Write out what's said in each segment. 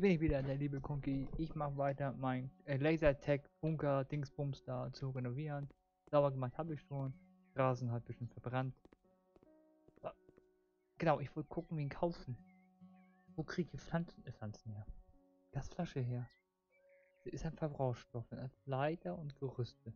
Bin ich wieder, der liebe Konki. Ich mache weiter mein äh, Lasertech Bunker Dingsbums da zu renovieren. Sauber gemacht habe ich schon. Rasen hat ein bisschen verbrannt. So. Genau, ich wollte gucken, wen kaufen. Wo kriege ich Pflanzen, äh, Pflanzen her? Gasflasche her. Sie ist ein Verbrauchsstoff, als Leiter und Gerüste.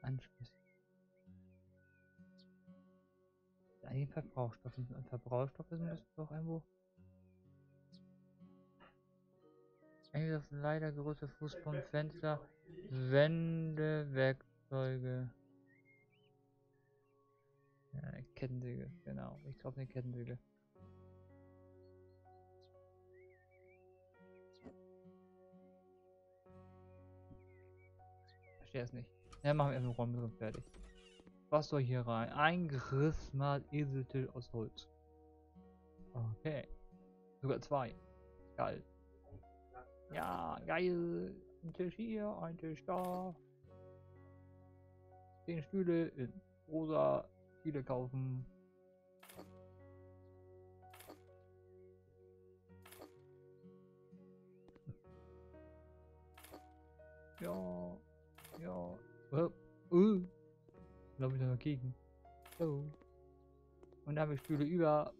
Anschlüsse. Ein Verbrauchsstoff. Und Verbrauchsstoff ist das doch irgendwo. Eigentlich das leider größte Fußboden, Fenster, Wände, Werkzeuge. Ja, Kettensäge, genau. Ich kaufe eine Kettensäge. Verstehe es nicht. Ja, machen wir erstmal Räume fertig. Was soll hier rein? Ein Grissmat Eseltisch aus Holz. Okay. Sogar zwei. Geil. Ja, geil. Ein Tisch hier, ein Tisch da. Zehn Stühle in rosa. Viele kaufen. Ja, ja. Uh, uh. Glaube ich da dagegen. So. Und dann habe ich Stühle über.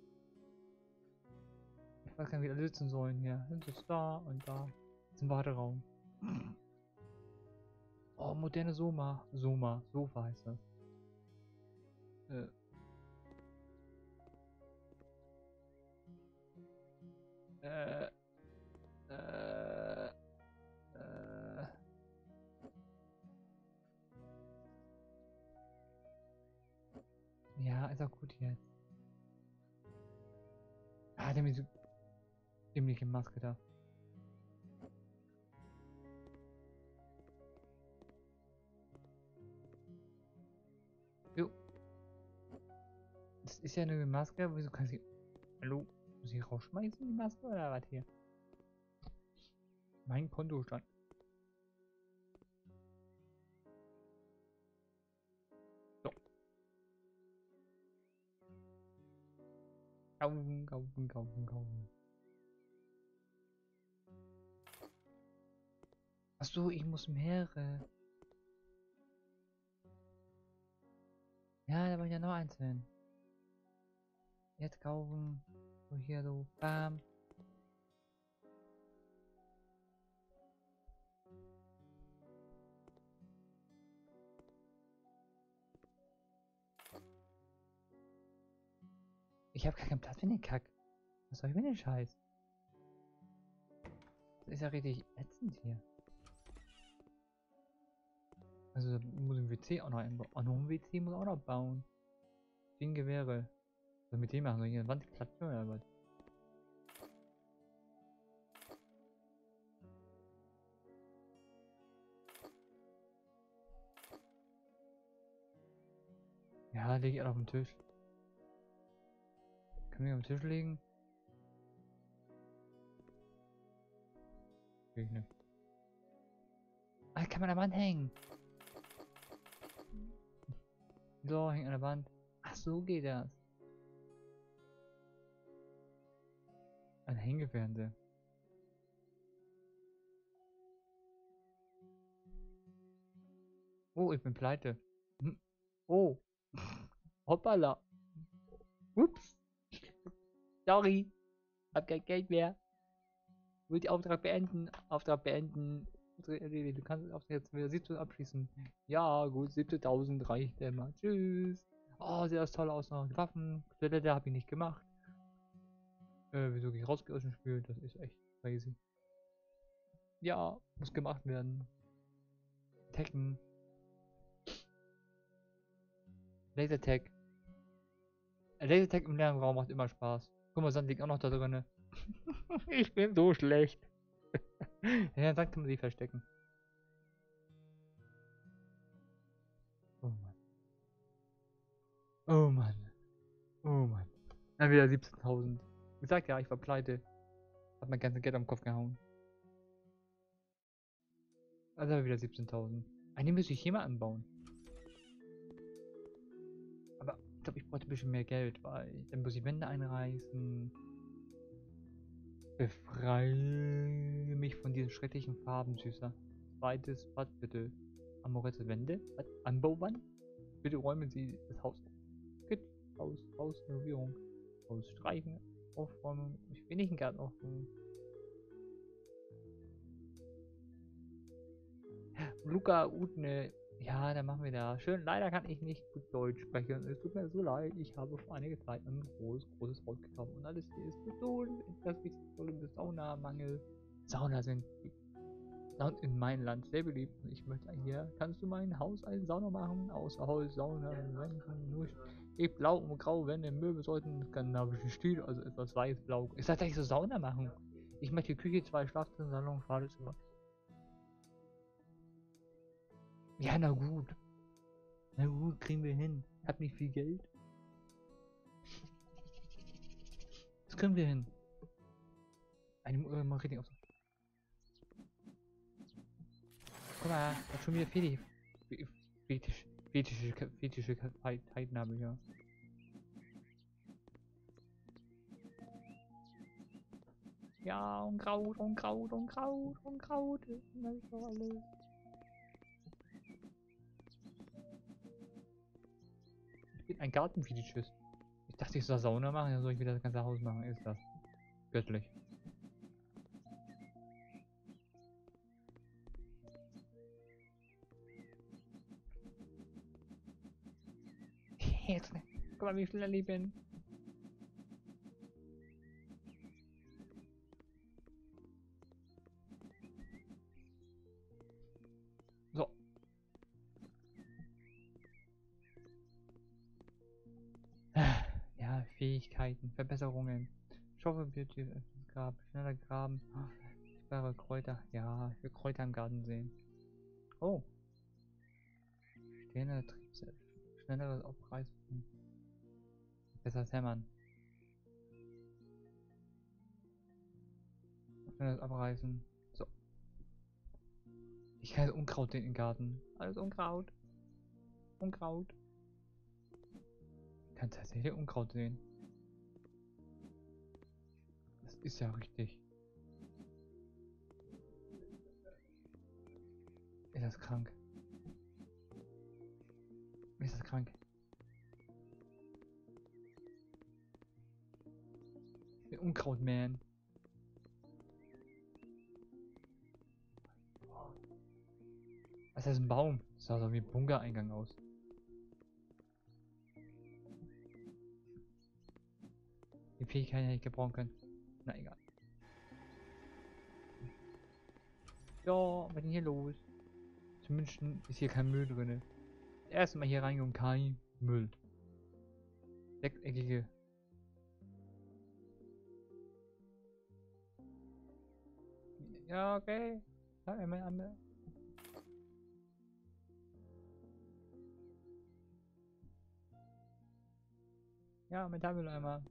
Ich weiß gar nicht, wie alle sitzen sollen hier. Sind jetzt da und da ist ein Warteraum. Oh, moderne Soma. Soma. Sofa heißt das. Äh. Äh. Äh. Äh. Ja, ist auch gut jetzt. Ah, der mit dämliche Maske da. Jo. Das ist ja eine Maske, wieso kann sie... Hallo? Muss ich rausschmeißen, die Maske, oder was hier? Mein Kontostand. So. Kaufen, kaufen, kaufen, kaufen. Ach so, ich muss mehrere. Ja, da war ich ja noch einzeln. Jetzt kaufen. So hier so. Bam. Ich habe gar keinen Platz für den Kack. Was soll ich mit dem Scheiß? Das ist ja richtig ätzend hier. Also da muss ein WC auch noch einbauen. Noch ein WC muss auch noch bauen. Zehn Gewehre. Was mit dem machen? Soll ich eine Wand klatschen oder was? Ja, lege ich alle auf den Tisch. Können wir auf den Tisch legen? Ich nicht. Ah, kann man an der Wand hängen. So, hängt an der Wand. Ach, so geht das. Ein Hängefernseher. Oh, ich bin pleite. Hm. Oh. Hoppala. Ups. Sorry. Hab kein Geld mehr. Will Auftrag beenden. Auftrag beenden. Du kannst auch jetzt wieder 17 abschließen. Ja, gut, 17.000 reicht immer. Tschüss. Oh, sieht das toll aus noch. Waffen, Toilette habe ich nicht gemacht. Äh, wieso gehe ich raus aus dem Spiel? Das ist echt crazy. Ja, muss gemacht werden. Tekken. Lasertag. Lasertag im leeren macht immer Spaß. Guck mal, Sand liegt auch noch da drin. ich bin so schlecht. ja, dann kann man sie verstecken. Oh Mann. Oh Mann. Oh Mann. Dann wieder 17.000. Ich sag ja, ich war pleite. Hab mein ganzes Geld am Kopf gehauen. Also wieder 17.000. Eigentlich müsste ich hier mal anbauen. Aber ich glaube, ich bräuchte ein bisschen mehr Geld, weil dann muss ich Wände einreißen. Befreie mich von diesen schrecklichen Farben, Süßer. Zweites, was bitte? Amorette Wände? Was? Anbauwand? Bitte räumen Sie das Haus auf. Gut. Haus, Haus, Renovierung. Haus streichen, aufräumen. Ich will nicht einen Garten aufräumen. Luca Utne. Ja, dann machen wir da. Schön, leider kann ich nicht gut Deutsch sprechen. Es tut mir so leid. Ich habe vor einiger Zeit ein großes, großes Haus gekauft und alles hier ist tun. Das ist Saunamangel. Sauna sind in meinem Land sehr beliebt. Ich möchte hier, kannst du mein Haus eine Sauna machen? Außer Holz, Sauna, Wänden, nur ich blau und grau Wände, Möbel sollten skandinavischen Stil, also etwas weiß-blau. Ich sag, ich so Sauna machen. Ich möchte Küche, zwei Schlafzimmer, Salon, Badezimmer. Ja, na gut. Na gut, kriegen wir hin. Hab nicht viel Geld. Das kriegen wir hin. Eine äh, Marketing auf. Guck mal, ist schon wieder Fetisch. Fetisch. Fetische, fetische ich ja. Ja, und Kraut, und Kraut, und Kraut, und Kraut. Das ist alles. Bin ein Gartenfetischist. Ich dachte, ich soll Sauna machen, dann soll ich wieder das ganze Haus machen. Ist das göttlich. Jetzt, guck mal, wie schnell ich bin. Fähigkeiten, Verbesserungen. Hoffe, wird Grab schneller graben. Sperre Kräuter. Ja, ich will Kräuter im Garten sehen. Oh. Stehende Triebsel. Schnelleres Aufreißen. Besser hämmern. Schnelles Abreißen. So. Ich kann jetzt Unkraut in den Garten. Alles Unkraut. Unkraut. Ich kann tatsächlich Unkraut sehen. Ist ja richtig. Ist das krank? Ist das krank? Bin Unkrautman. Was ist ein Baum? Das sah so wie ein Bunkereingang aus. Die Fähigkeit hätte ich gebrauchen können. Na egal. Ja, was ist denn hier los? Zumindest ist hier kein Müll drin. Erstmal hier rein und kein Müll. Sechseckige. Ja, okay. Ja, einmal andere. Ja, Metallmülleimer.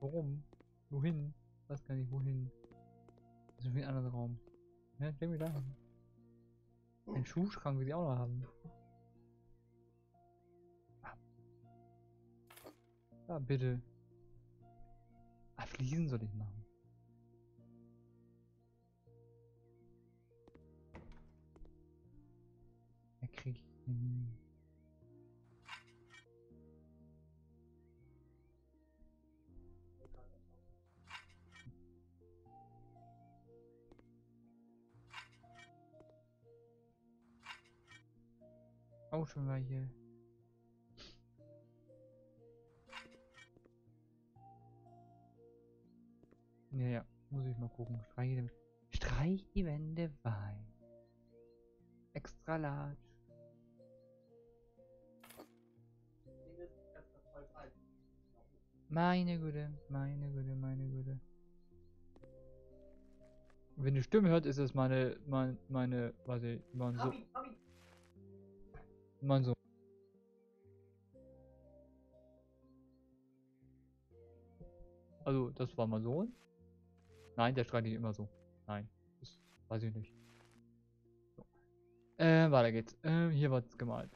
Warum? Wohin? Weiß gar nicht wohin. Das ist wie ein anderer Raum. Ja, stell mir da. Ein Schuhschrank will ich auch noch haben. Ja, bitte. Ah, Fliesen soll ich machen. Er kriegt. Auch schon mal hier. Ja, ja, muss ich mal gucken. Streich, Streich die Wände Wein. Extra large. Meine Güte, meine Güte, meine Güte. Wenn die Stimme hört, ist es meine, meine, meine, was ich, man so. Mein Sohn. Also, das war mein Sohn. Nein, der schreit nicht immer so. Nein, das weiß ich nicht. So. Äh, weiter geht's. Äh, hier wird's gemalt.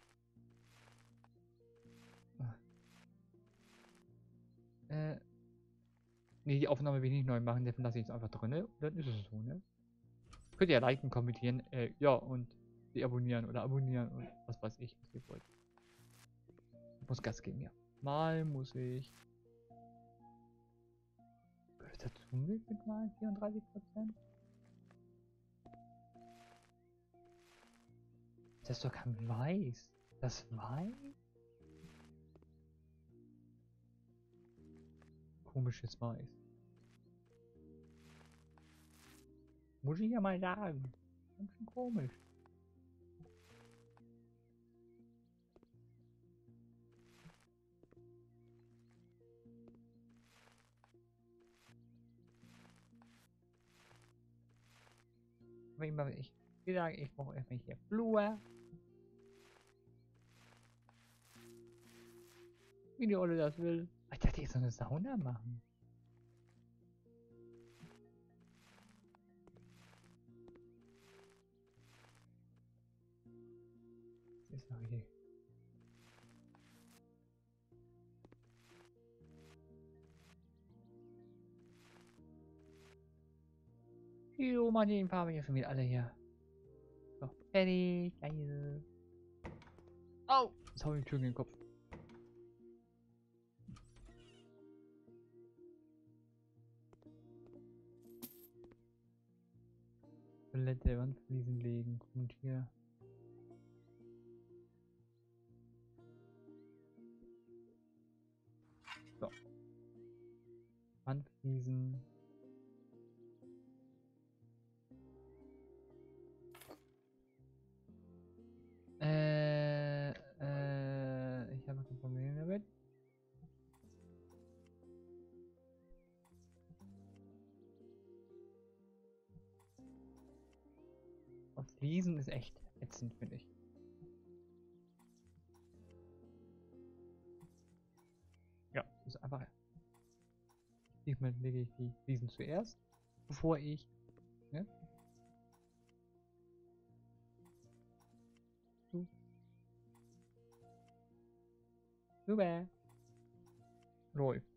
Äh. Nee, die Aufnahme will ich nicht neu machen, dann lasse ich jetzt einfach drin dann ist es so, ne? Könnt ihr liken, kommentieren, äh, ja, und die abonnieren oder abonnieren und was weiß ich, was ihr wollt. Ich muss Gas geben, ja. Mal muss ich. Gehört dazu mit mal 34 Prozent? Das ist doch kein Weiß. Das Weiß? Komisches Weiß. Muss ich ja mal sagen. Ganz schön komisch. Ich, wie gesagt, ich brauche erstmal hier Flur. Wie die Olle das will. Ich dachte, ich soll eine Sauna machen. Jo, Mann, die Farbe hier schon wieder alle hier. So, fertig, geil. Au! Oh, jetzt hau ich die Tür in den Kopf. Toilette, Wandfliesen legen, und hier. So. Wandfliesen. Auf Fliesen ist echt ätzend, finde ich. Ja, ist einfach. Diesmal lege ich die Fliesen zuerst, bevor ich ne, Super. Läuft.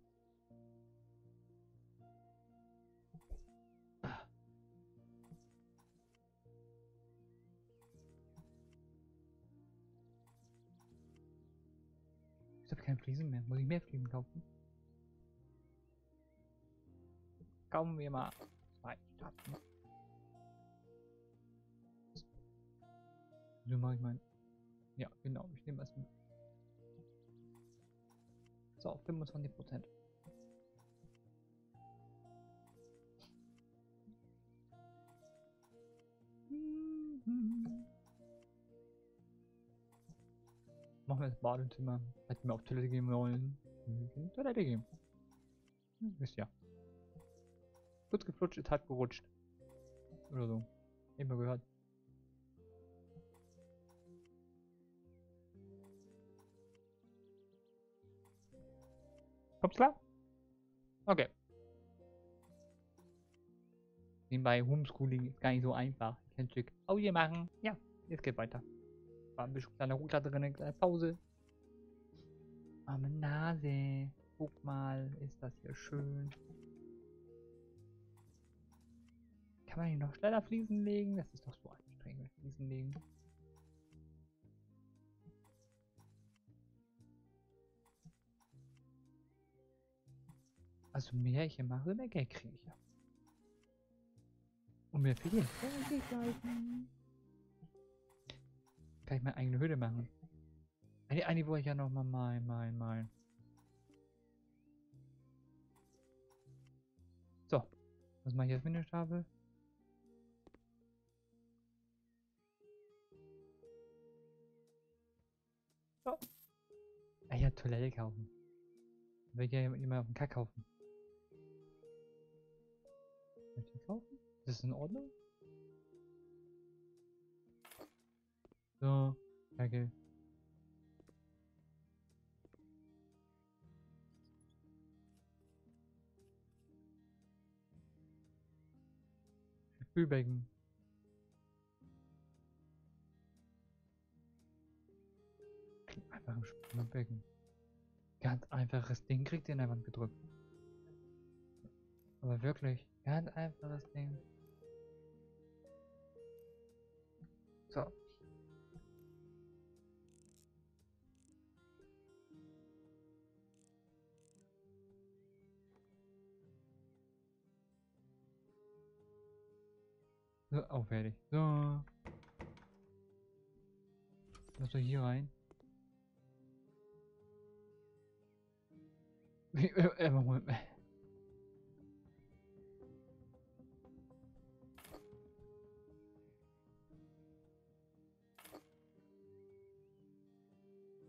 Ich habe keine Fliesen mehr. Muss ich mehr Fliesen kaufen? Kaufen wir mal zwei Staaten. So mache ich mein. Ja, genau. Ich nehme erstmal. So, 25 Prozent. Machen wir das Badezimmer. Hätten wir auf Toilette gehen wollen. Wir Toilette gehen. Hm, wisst ja. Kurz geflutscht, ist halt gerutscht. Oder so. Immer gehört. Kommst klar? Okay. Nebenbei Homeschooling ist gar nicht so einfach. Ich kann ein Stück Audio machen. Ja, jetzt geht weiter. War ein bisschen kleiner Ruckler drin, kleine Pause. Arme Nase. Guck mal, ist das hier schön. Kann man hier noch schneller Fliesen legen? Das ist doch so anstrengend, Fliesen legen. Also mehr ich hier mache, mehr Geld kriege ich ja. Und mehr für jeden Fertigkeiten. Kann ich meine eigene Höhle machen. Eine, eine wollte ich ja noch mal malen, malen, malen. So. Was mache ich jetzt mit der Stapel? So. Ah ja, Toilette kaufen. Will ich ja immer auf den Kack kaufen. Möchte ich kaufen? Ist das in Ordnung? So, danke. Spülbecken. Einfach im Spülbecken. Ganz einfaches Ding kriegt ihr in der Wand gedrückt. Aber wirklich, ganz einfaches Ding. So, auch fertig. So. Lass doch hier rein. Moment.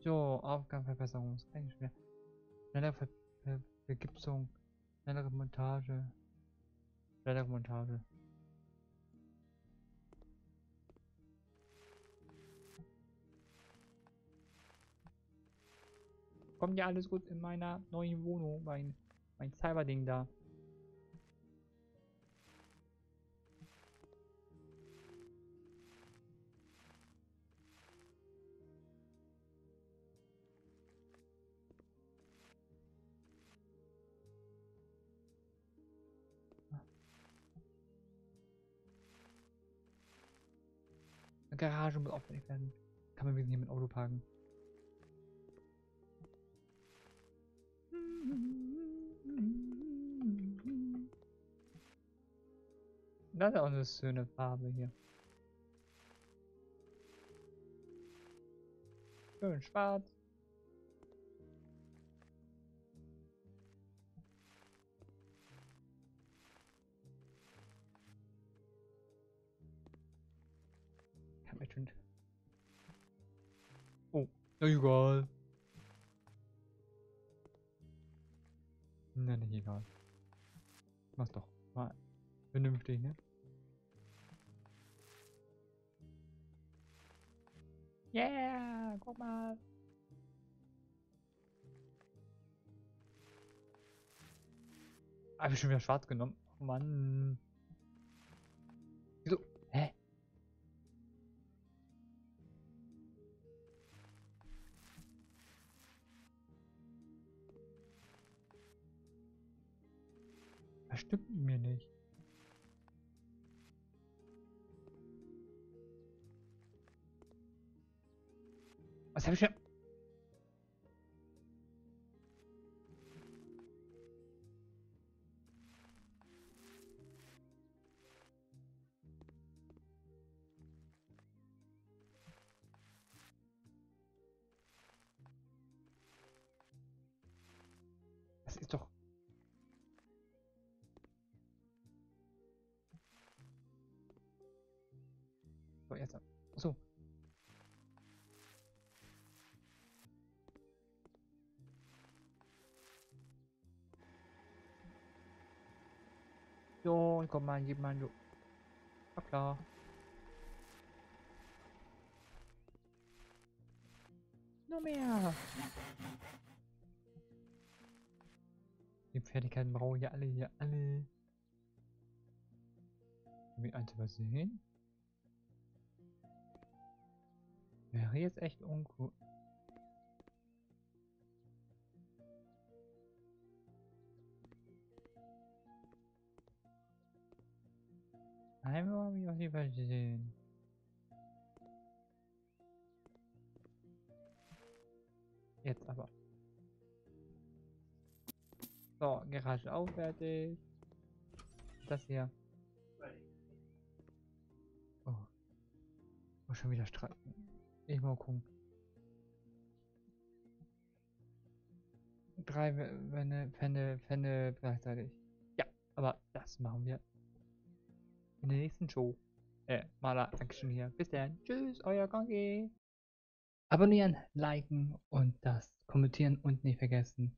So, Aufgabenverbesserung. Das kann ich schwer. Schnellere Ver Ver Vergipsung. Schnellere Montage. Schnellere Montage. Kommt ja alles gut in meiner neuen Wohnung, mein, mein Cyberding da. Garage muss aufwendig werden. Kann man wesentlich hier mit Auto parken. Das ist auch eine schöne Farbe hier. Schön schwarz. Oh, na egal. Na, nicht egal. Mach's doch. Mal vernünftig, ne? Yeah, guck mal. Hab ich schon wieder schwarz genommen. Oh Mann. Das stimmt mir nicht. Was habe ich schon? So, komm mal, gib mal du. Na klar. Noch mehr. Die Fertigkeiten brauchen ja alle hier alle. Wie eins übersehen? Wäre jetzt echt uncool. Einmal habe ich was übersehen. Jetzt aber. So, Garage auch fertig. Das hier. Oh. Oh, schon wieder Streifen. Ich mal gucken. Drei Wände, Fände, Fände gleichzeitig. Ja, aber das machen wir in der nächsten Show. Äh, Maler Action hier. Bis dann. Tschüss, euer Gangi. Abonnieren, liken und das kommentieren und nicht vergessen.